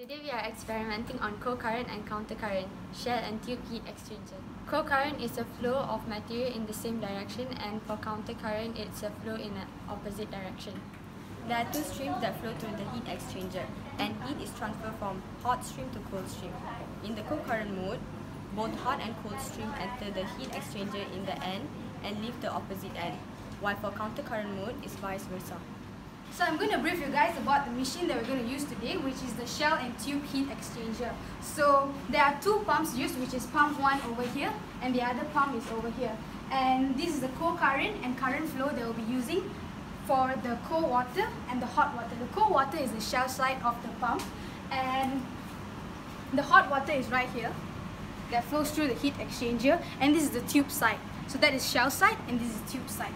Today we are experimenting on co-current and counter-current, shell and tube heat exchanger. Co-current is a flow of material in the same direction and for counter-current it's a flow in an opposite direction. There are two streams that flow through the heat exchanger and heat is transferred from hot stream to cold stream. In the co-current mode, both hot and cold stream enter the heat exchanger in the end and leave the opposite end, while for counter-current mode it's vice versa. So I'm going to brief you guys about the machine that we're going to use today, which is the shell and tube heat exchanger. So there are two pumps used, which is pump one over here, and the other pump is over here. And this is the co-current and current flow that we'll be using for the cold water and the hot water. The cold water is the shell side of the pump, and the hot water is right here that flows through the heat exchanger, and this is the tube side. So that is shell side, and this is tube side.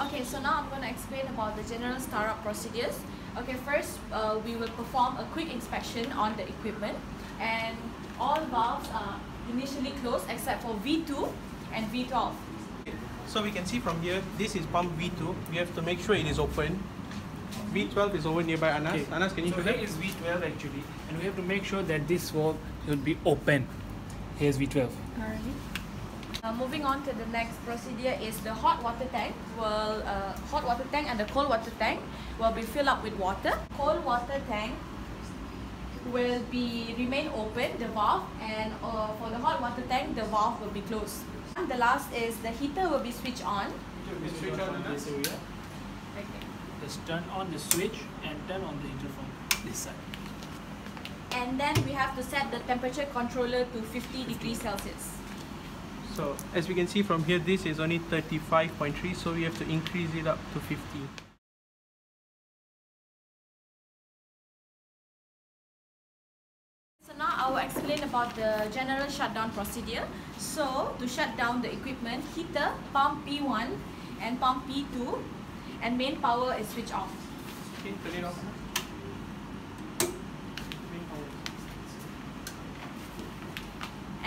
Okay, so now I'm going to explain about the general startup procedures. Okay, first uh, we will perform a quick inspection on the equipment and all valves are initially closed except for V2 and V12. So we can see from here, this is pump V2. We have to make sure it is open. V12 is over nearby Anas. Okay. Anas, can you so show here V12 actually, and we have to make sure that this valve will be open. Here's V12. Uh, moving on to the next procedure is the hot water tank. Will uh, hot water tank and the cold water tank will be filled up with water. Cold water tank will be remain open, the valve, and uh, for the hot water tank, the valve will be closed. And the last is the heater will be switched on. Switch on, this area. Just turn on the switch and turn on the interphone this side. And then we have to set the temperature controller to 50 degrees Celsius. So as we can see from here, this is only 35.3, so we have to increase it up to 50. So now I will explain about the general shutdown procedure. So to shut down the equipment, heater, pump P1 and pump P2 and main power is switched off. Okay, turn it off.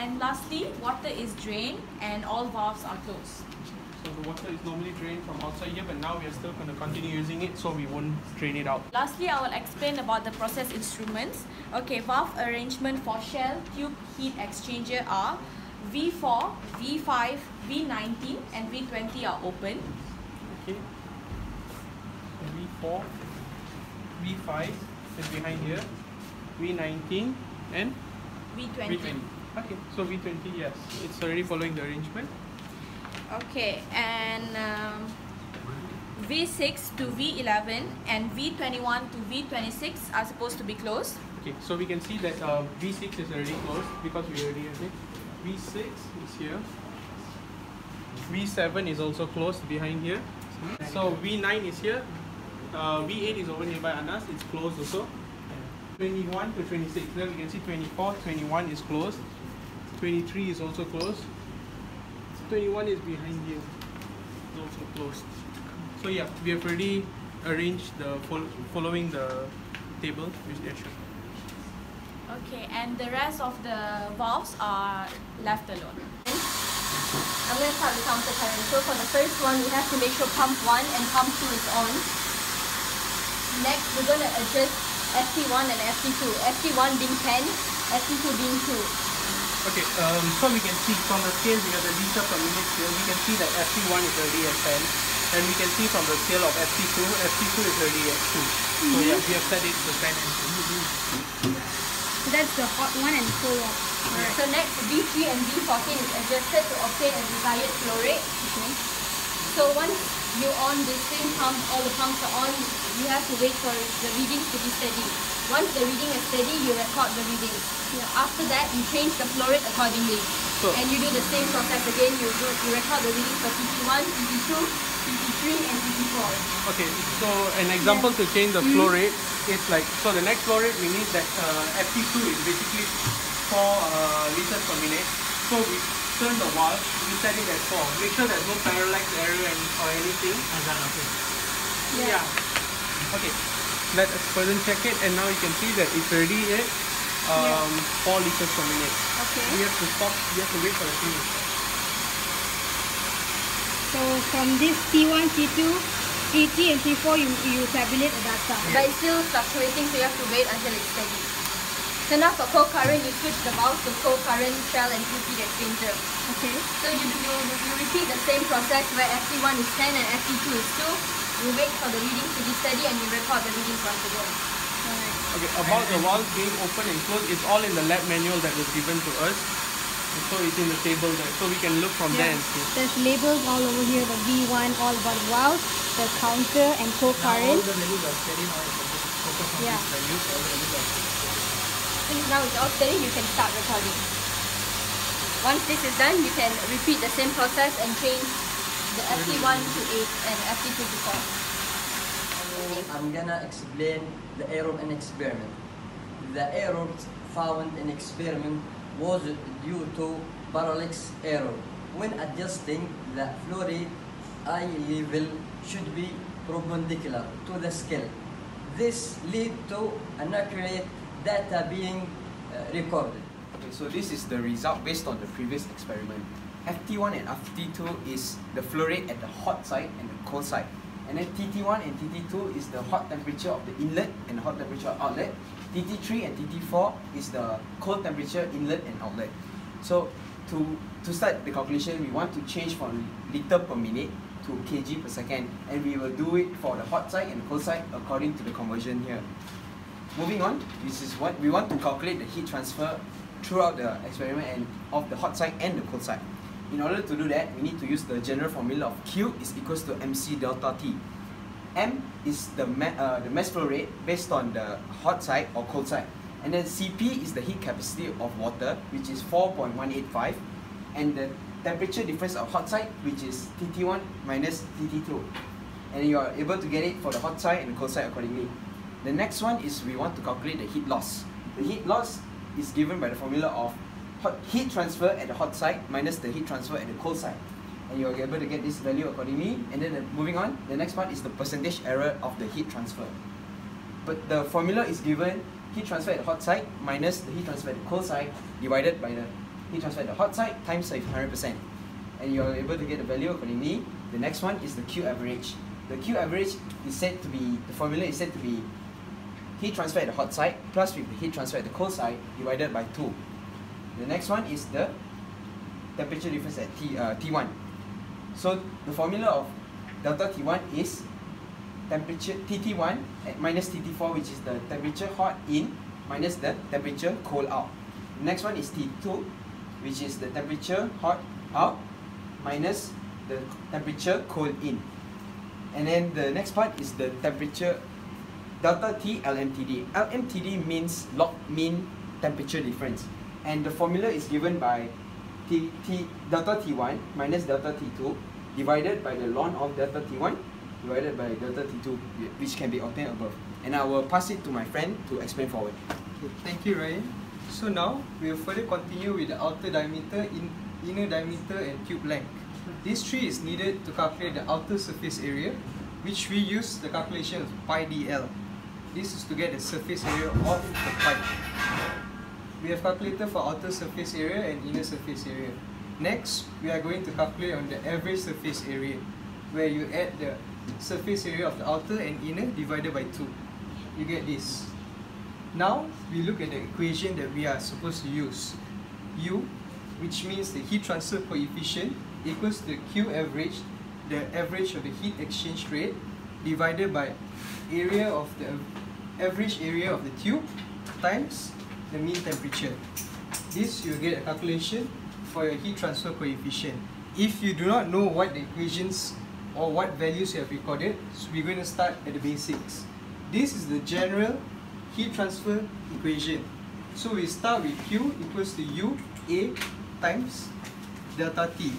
And lastly, water is drained and all valves are closed. So the water is normally drained from outside here, but now we are still going to continue using it, so we won't drain it out. Lastly, I will explain about the process instruments. Okay, valve arrangement for shell tube heat exchanger are V4, V5, V19 and V20 are open. Okay. V4, V5 is behind here, V19 and V20. Okay, so V20, yes, it's already following the arrangement. Okay, and um, V6 to V11 and V21 to V26 are supposed to be closed. Okay, so we can see that uh, V6 is already closed because we already have it. V6 is here. V7 is also closed behind here. So V9 is here. Uh, V8 is over nearby Anas. It's closed also. 21 to 26. Then we can see 24, 21 is closed. 23 is also closed. 21 is behind here. It's also closed. So yeah, we have already arranged the fol- following the table which they shown. Okay, and the rest of the valves are left alone. I'm going to start with counter current. So for the first one, we have to make sure pump 1 and pump 2 is on. Next, we're going to adjust FT1 and FT2. FT1 being 10, FT2 being 2. Okay, um, so we can see from the scale we have the liter per minute scale, we can see that FT1 is already at 10 and we can see from the scale of FT2, FT2 is already at 2. So yeah, we have set it to 10 and 2. So that's the hot one and cold one. So next, V3 and V14 is adjusted to obtain a desired flow rate. So once you on the same pump, all the pumps are on, you have to wait for the readings to be steady. Once the reading is steady, you record the readings. After that, you change the flow rate accordingly. So- and you do the same process again. You, do, you record the readings for TP1, TP2, TP3 and TP4. Okay, so an example to change the flow rate is like, so the next flow rate we need that uh, FT2 is basically 4 uh, liters per minute. So we turn the valve, we set it at 4. Make sure there's no parallax error and, or anything. Okay. Yeah. Okay. Let us further check it and now you can see that it's already at um, 4 liters per minute. Okay. We have to stop, we have to wait for the finish. So from this T1, T2, T3 and T4, you, you tabulate the data. But it's still fluctuating, so you have to wait until it's steady. So now for co-current, you switch the valve to co-current shell and tube heat exchanger. Okay. So you, you, you repeat the same process where FT1 is 10 and FT2 is 2. You wait for the readings to be steady and you record the readings once again. Okay, about the valve being open and closed, it's all in the lab manual that was given to us. So it's in the table there, so we can look from there and see. There's labels all over here, the V1, all about valve, the counter and co-current. All the labels are written on it. Yeah. Since now it's all steady, you can start recording. Once this is done, you can repeat the same process and change the FT1 to 8 and FT2 to 4. I'm gonna explain the error in experiment. The error found in experiment was due to parallax error. When adjusting the flow rate, eye level should be perpendicular to the scale. This lead to inaccurate data being uh, recorded. Okay, so this is the result based on the previous experiment. FT1 and FT2 is the flow rate at the hot side and the cold side. And then TT1 and TT2 is the hot temperature of the inlet and the hot temperature outlet. TT3 and TT4 is the cold temperature inlet and outlet. So to, to start the calculation, we want to change from liter per minute to kg per second. And we will do it for the hot side and cold side according to the conversion here. Moving on, this is what we want to calculate the heat transfer throughout the experiment and of the hot side and the cold side. In order to do that, we need to use the general formula of Q is equals to mc delta T. M is the, ma uh, the mass flow rate based on the hot side or cold side. And then Cp is the heat capacity of water, which is 4.185. And the temperature difference of hot side, which is TT1 minus TT2. And you are able to get it for the hot side and the cold side accordingly. The next one is we want to calculate the heat loss. The heat loss is given by the formula of hot heat transfer at the hot side minus the heat transfer at the cold side. And you're able to get this value accordingly. And then uh, moving on, the next part is the percentage error of the heat transfer. But the formula is given heat transfer at the hot side minus the heat transfer at the cold side divided by the heat transfer at the hot side times 100%. And you're able to get the value accordingly. The next one is the Q average. The Q average is said to be, the formula is said to be heat transfer at the hot side plus with the heat transfer at the cold side divided by 2. The next one is the temperature difference at T, uh, T1. So the formula of delta T1 is temperature TT1 at minus TT4 which is the temperature hot in minus the temperature cold out. The next one is T2 which is the temperature hot out minus the temperature cold in. And then the next part is the temperature delta T LMTD. LMTD means log mean temperature difference. And the formula is given by T, T, delta T1 minus delta T2 divided by the ln of delta T1 divided by delta T2 which can be obtained above. And I will pass it to my friend to explain forward. Okay, thank you Ryan. So now we will further continue with the outer diameter, in, inner diameter and tube length. This tree is needed to calculate the outer surface area which we use the calculation of pi dl. This is to get the surface area of the pipe. We have calculated for outer surface area and inner surface area. Next, we are going to calculate on the average surface area, where you add the surface area of the outer and inner divided by 2. You get this. Now, we look at the equation that we are supposed to use. U, which means the heat transfer coefficient, equals to Q average, the average of the heat exchange rate, divided by area of the average area of the tube times the mean temperature. This you get a calculation for your heat transfer coefficient. If you do not know what the equations or what values you have recorded, so we're going to start at the basics. This is the general heat transfer equation. So we start with Q equals to U A times delta T.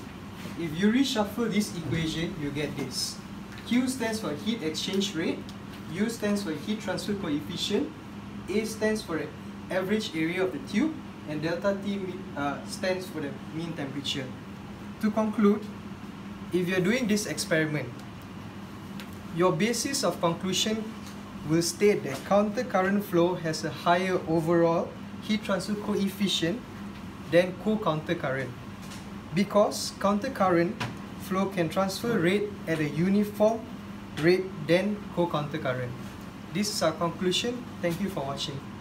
If you reshuffle this equation, you get this. Q stands for heat exchange rate, U stands for heat transfer coefficient, A stands for average area of the tube, and delta T uh, stands for the mean temperature. To conclude, if you're doing this experiment, your basis of conclusion will state that counter current flow has a higher overall heat transfer coefficient than co-counter current because counter current flow can transfer rate at a uniform rate than co-counter current. This is our conclusion. Thank you for watching.